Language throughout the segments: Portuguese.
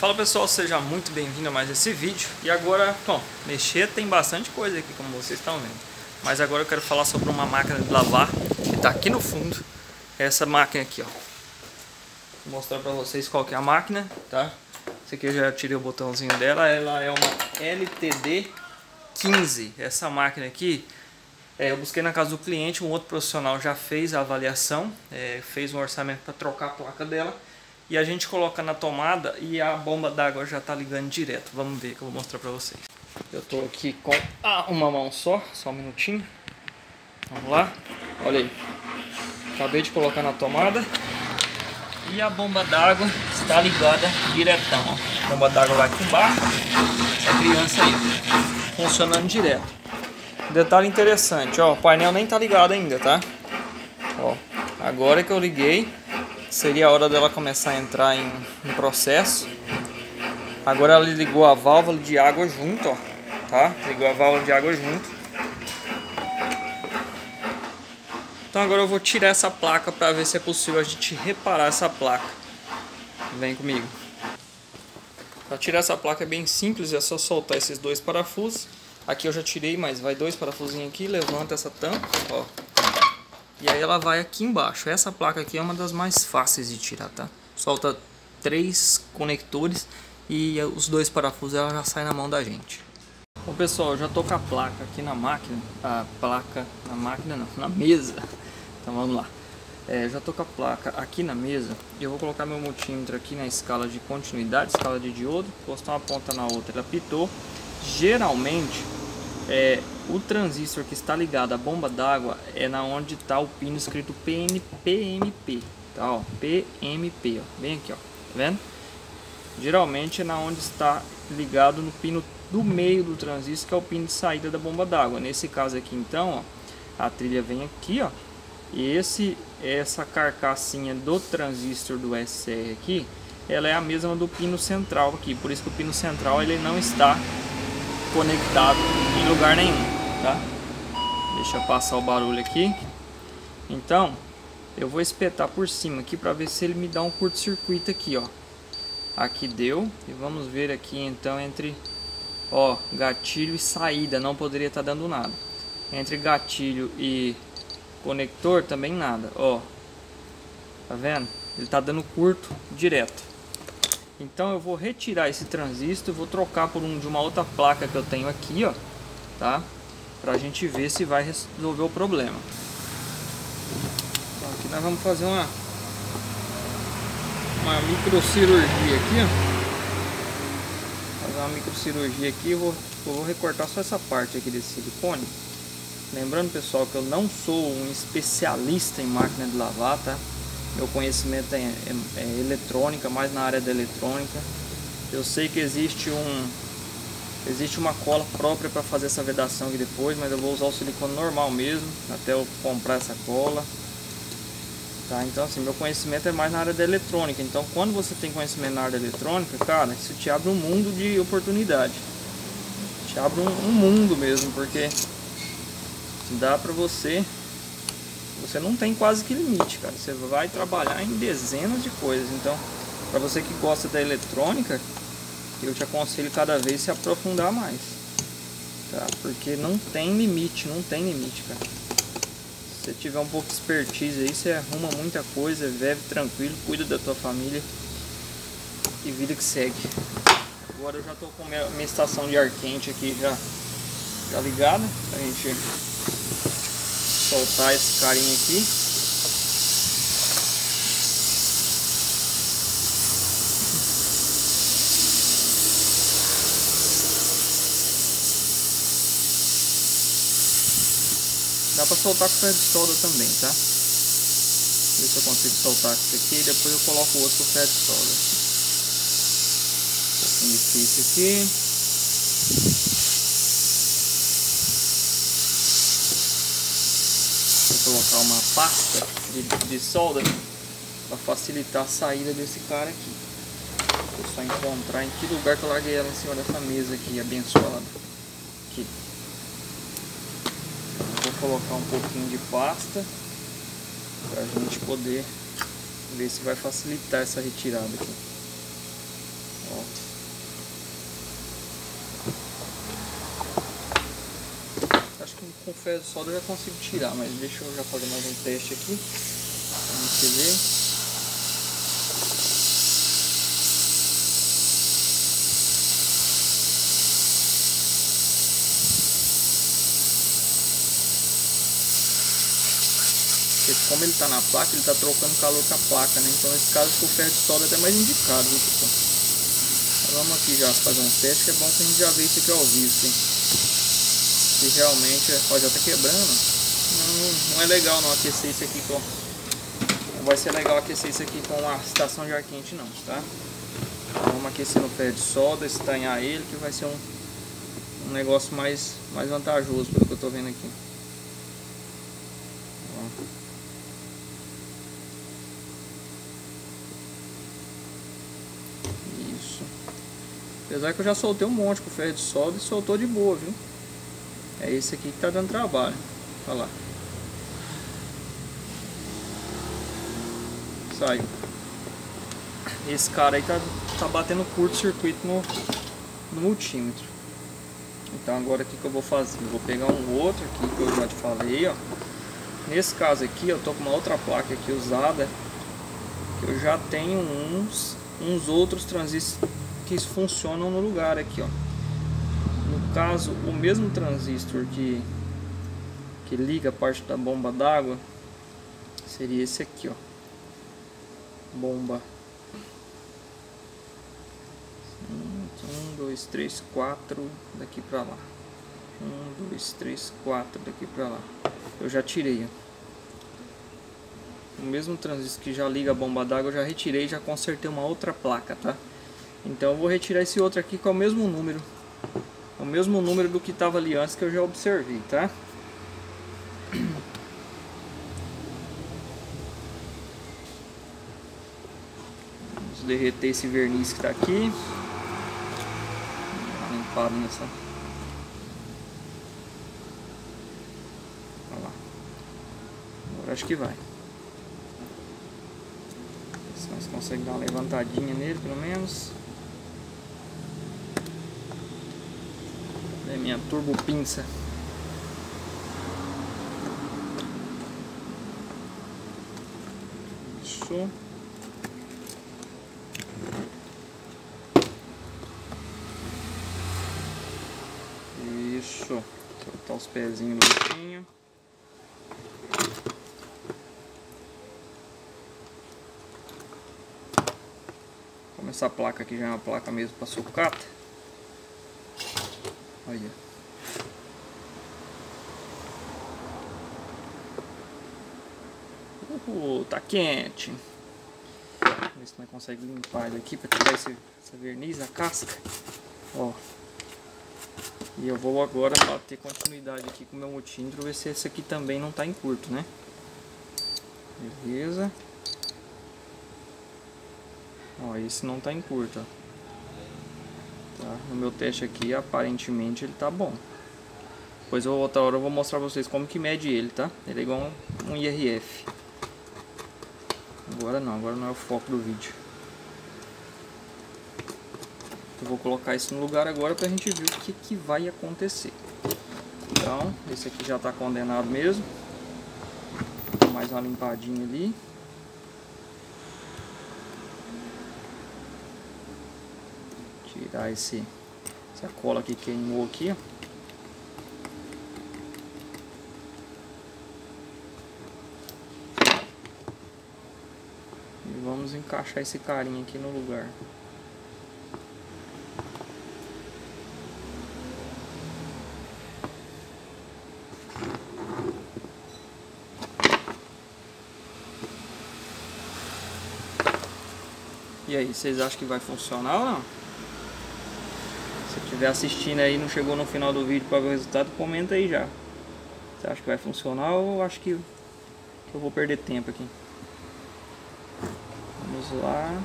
Fala pessoal, seja muito bem-vindo a mais esse vídeo. E agora, bom, mexer tem bastante coisa aqui, como vocês estão vendo. Mas agora eu quero falar sobre uma máquina de lavar que está aqui no fundo. Essa máquina aqui, ó. Vou mostrar para vocês qual que é a máquina, tá? Essa aqui eu já tirei o botãozinho dela. Ela é uma LTD 15. Essa máquina aqui, é, eu busquei na casa do cliente, um outro profissional já fez a avaliação, é, fez um orçamento para trocar a placa dela e a gente coloca na tomada e a bomba d'água já está ligando direto. Vamos ver que eu vou mostrar para vocês. Eu estou aqui com ah, uma mão só, só um minutinho. Vamos lá. Olha aí. Acabei de colocar na tomada. E a bomba d'água está ligada diretão. Ó. A bomba d'água vai aqui embaixo. Essa criança aí. Funcionando direto. Detalhe interessante, ó. O painel nem tá ligado ainda, tá? Ó. Agora que eu liguei, seria a hora dela começar a entrar em, em processo. Agora ela ligou a válvula de água junto, ó, tá? Ligou a válvula de água junto. Então agora eu vou tirar essa placa para ver se é possível a gente reparar essa placa. Vem comigo. Para tirar essa placa é bem simples, é só soltar esses dois parafusos. Aqui eu já tirei, mas vai dois parafusinhos aqui, levanta essa tampa, ó. E aí ela vai aqui embaixo. Essa placa aqui é uma das mais fáceis de tirar, tá? Solta três conectores e os dois parafusos ela já sai na mão da gente. Bom pessoal, já tô com a placa aqui na máquina. A placa na máquina não, na mesa. Então vamos lá. É, já tô com a placa aqui na mesa e eu vou colocar meu multímetro aqui na escala de continuidade, escala de diodo, postar uma ponta na outra, ele apitou. Geralmente é, o transistor que está ligado à bomba d'água é na onde está o pino escrito PN, PMP, tá, ó, PMP, ó, bem aqui, ó, tá vendo? Geralmente é na onde está ligado no pino do meio do transistor, que é o pino de saída da bomba d'água. Nesse caso aqui, então, ó, a trilha vem aqui, ó, e esse, essa carcassinha do transistor do SR aqui, ela é a mesma do pino central aqui, por isso que o pino central ele não está conectado em lugar nenhum, tá? Deixa eu passar o barulho aqui. Então, eu vou espetar por cima aqui para ver se ele me dá um curto-circuito aqui, ó. Aqui deu. E vamos ver aqui então entre, ó, gatilho e saída. Não poderia estar tá dando nada. Entre gatilho e conector também nada, ó. Tá vendo? Ele tá dando curto direto. Então eu vou retirar esse transistor, vou trocar por um de uma outra placa que eu tenho aqui, ó, tá? Pra gente ver se vai resolver o problema. Então aqui nós vamos fazer uma uma microcirurgia aqui, ó. Fazer uma microcirurgia aqui, eu vou, eu vou recortar só essa parte aqui desse silicone. Lembrando, pessoal, que eu não sou um especialista em máquina de lavar, tá? Meu conhecimento é, é, é eletrônica, mais na área da eletrônica. Eu sei que existe um existe uma cola própria para fazer essa vedação aqui depois, mas eu vou usar o silicone normal mesmo, até eu comprar essa cola. Tá? Então assim, meu conhecimento é mais na área da eletrônica. Então quando você tem conhecimento na área da eletrônica, cara, isso te abre um mundo de oportunidade. Te abre um, um mundo mesmo, porque dá para você você não tem quase que limite, cara. Você vai trabalhar em dezenas de coisas. Então, para você que gosta da eletrônica, eu te aconselho cada vez se aprofundar mais. Tá? Porque não tem limite, não tem limite, cara. Se você tiver um pouco de expertise aí, você arruma muita coisa, vive tranquilo, cuida da tua família e vida que segue. Agora eu já tô com minha, minha estação de ar quente aqui já, já ligada, a gente soltar esse carinha aqui. Dá pra soltar com ferro de solda também, tá? Ver se eu consigo soltar isso aqui e depois eu coloco o outro com ferro de solda. Um pouquinho difícil aqui. Colocar uma pasta de, de solda para facilitar a saída desse cara aqui. Vou só encontrar em que lugar que eu larguei ela em cima dessa mesa aqui, abençoada. Aqui. Vou colocar um pouquinho de pasta para a gente poder ver se vai facilitar essa retirada aqui. Ó. com ferro de solda eu já consigo tirar, mas deixa eu já fazer mais um teste aqui. Você ver. Porque como ele está na placa, ele está trocando calor com a placa, né? Então nesse caso o ferro de solda é até mais indicado, viu pessoal? Vamos aqui já fazer um teste, que é bom que a gente já vê isso aqui ao vivo, sim. Se realmente, ó, já está quebrando. Não, não é legal não aquecer isso aqui com... Não vai ser legal aquecer isso aqui com uma estação de ar quente não, tá? Vamos aquecer no ferro de solda, estanhar ele, que vai ser um, um negócio mais, mais vantajoso, pelo que eu estou vendo aqui. Apesar que eu já soltei um monte com ferro de solda e soltou de boa, viu? É esse aqui que tá dando trabalho. Olha lá. Saiu. Esse cara aí tá, tá batendo curto-circuito no, no multímetro. Então agora o que, que eu vou fazer? Eu vou pegar um outro aqui que eu já te falei, ó. Nesse caso aqui eu tô com uma outra placa aqui usada. Que eu já tenho uns, uns outros transistores que funcionam no lugar aqui, ó. Caso, o mesmo transistor que, que liga a parte da bomba d'água seria esse aqui, ó. Bomba. Um, dois, três, quatro daqui pra lá. Um, dois, três, quatro daqui pra lá. Eu já tirei, ó o mesmo transistor que já liga a bomba d'água, eu já retirei já consertei uma outra placa, tá? Então eu vou retirar esse outro aqui com é o mesmo número. O mesmo número do que estava ali antes que eu já observei, tá? Vamos derreter esse verniz que está aqui. Limpado nessa. Olha lá. Agora acho que vai. Se nós conseguimos dar uma levantadinha nele, pelo menos. Minha turbo pinça. Isso. Isso. Soltar os pezinhos no bichinho. Como essa placa aqui já é uma placa mesmo para sucata. Olha. Uhul, tá quente. Vamos ver se nós consegue limpar ele aqui para tirar esse, essa verniz, a casca. Ó. E eu vou agora bater continuidade aqui com o meu multímetro, ver se esse aqui também não tá em curto, né? Beleza. Ó, esse não tá em curto, ó. Tá? No meu teste aqui, aparentemente ele tá bom. Depois outra hora eu vou mostrar pra vocês como que mede ele, tá? Ele é igual um, IRF. Agora não, agora não é o foco do vídeo. Eu vou colocar isso no lugar agora pra gente ver o que, que vai acontecer. Então, esse aqui já tá condenado mesmo. Mais uma limpadinha ali. Tirar esse, essa cola que queimou aqui. E vamos encaixar esse carinha aqui no lugar. E aí, vocês acham que vai funcionar ou não? Estiver assistindo aí e não chegou no final do vídeo para ver o resultado, comenta aí já. Você acha que vai funcionar ou acho que, que eu vou perder tempo aqui? Vamos lá.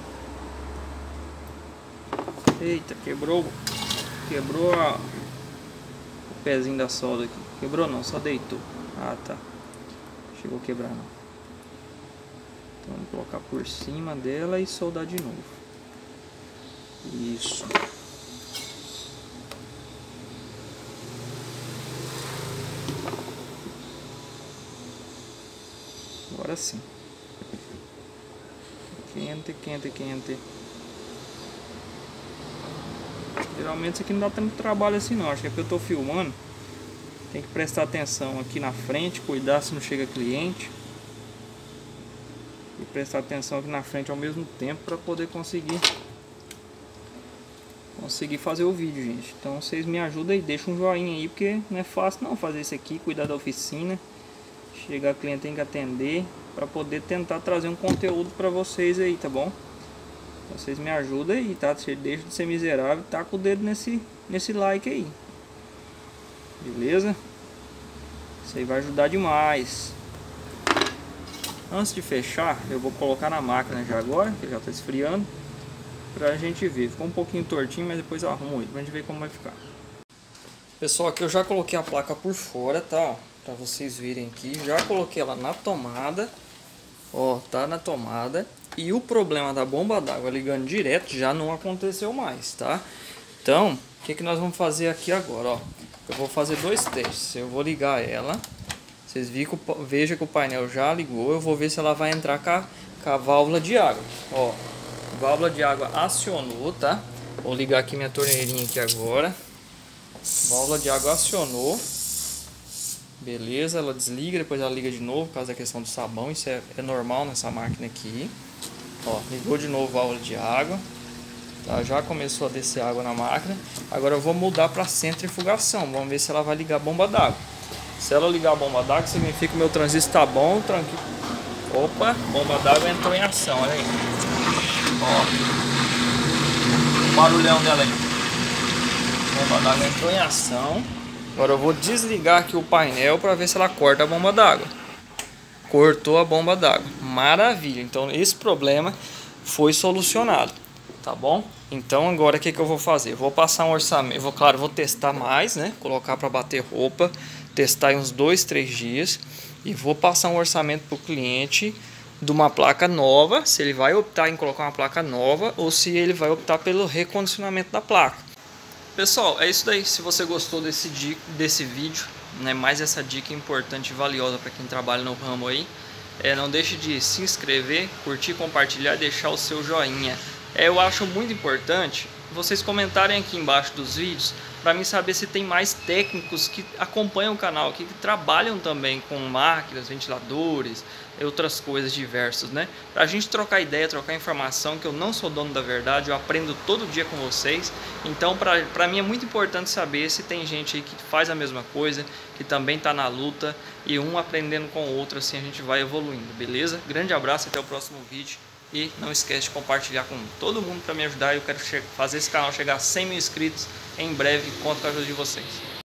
Eita, quebrou. Quebrou a, o pezinho da solda aqui. Quebrou não, só deitou. Ah tá. Chegou a quebrar não. Então vamos colocar por cima dela e soldar de novo. Isso. Agora sim. Quente, quente, quente. Geralmente isso aqui não dá tanto trabalho assim não. Acho que é porque eu tô filmando. Tem que prestar atenção aqui na frente, cuidar se não chega cliente. E prestar atenção aqui na frente ao mesmo tempo para poder conseguir conseguir fazer o vídeo, gente. Então vocês me ajudam e um joinha aí, porque não é fácil não fazer isso aqui, cuidar da oficina. Chegar cliente tem que atender para poder tentar trazer um conteúdo para vocês aí, tá bom? Vocês me ajudam aí, tá? Deixa de ser miserável, tá com o dedo nesse nesse like aí. Beleza? Isso aí vai ajudar demais. Antes de fechar, eu vou colocar na máquina já agora, que já está esfriando pra gente ver. Ficou um pouquinho tortinho, mas depois eu arrumo ele pra gente ver como vai ficar. Pessoal, aqui eu já coloquei a placa por fora, tá? Ó, pra vocês verem aqui. Já coloquei ela na tomada. Ó, tá na tomada. E o problema da bomba d'água ligando direto já não aconteceu mais, tá? Então, o que, que nós vamos fazer aqui agora, ó? Eu vou fazer dois testes. Eu vou ligar ela. Vocês vejam que o painel já ligou. Eu vou ver se ela vai entrar com a, com a válvula de água. Ó, válvula de água acionou, tá? Vou ligar aqui minha torneirinha aqui agora. Válvula de água acionou. Beleza, ela desliga, depois ela liga de novo, por causa da questão do sabão. Isso é, é normal nessa máquina aqui. Ó, ligou de novo a válvula de água. Tá, já começou a descer água na máquina. Agora eu vou mudar para centrifugação. Vamos ver se ela vai ligar a bomba d'água. Se ela ligar a bomba d'água, significa que o meu transistor está bom. Tranquilo. Opa, bomba d'água entrou em ação, olha aí. Ó. O barulhão dela aí. Bomba d'água entrou em ação. Agora eu vou desligar aqui o painel para ver se ela corta a bomba d'água. Cortou a bomba d'água. Maravilha. Então esse problema foi solucionado. Tá bom? Então agora o que, que eu vou fazer? Vou passar um orçamento. Vou, claro, vou testar mais, né? Colocar para bater roupa. Testar em uns dois, três dias. E vou passar um orçamento para o cliente de uma placa nova, se ele vai optar em colocar uma placa nova ou se ele vai optar pelo recondicionamento da placa. Pessoal, é isso daí. Se você gostou desse, desse vídeo, né, mais essa dica importante e valiosa para quem trabalha no ramo aí, é, não deixe de se inscrever, curtir, compartilhar e deixar o seu joinha. É, eu acho muito importante vocês comentarem aqui embaixo dos vídeos para mim saber se tem mais técnicos que acompanham o canal aqui, que trabalham também com máquinas, ventiladores, outras coisas diversas, né? Para a gente trocar ideia, trocar informação, que eu não sou dono da verdade, eu aprendo todo dia com vocês. Então, para mim é muito importante saber se tem gente aí que faz a mesma coisa, que também está na luta e um aprendendo com o outro, assim a gente vai evoluindo, beleza? Grande abraço, até o próximo vídeo. E não esquece de compartilhar com todo mundo para me ajudar. Eu quero fazer esse canal chegar a 100 mil inscritos em breve. Conto com a ajuda de vocês.